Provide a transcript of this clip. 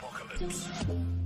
apocalypse.